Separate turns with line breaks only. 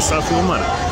sei se money.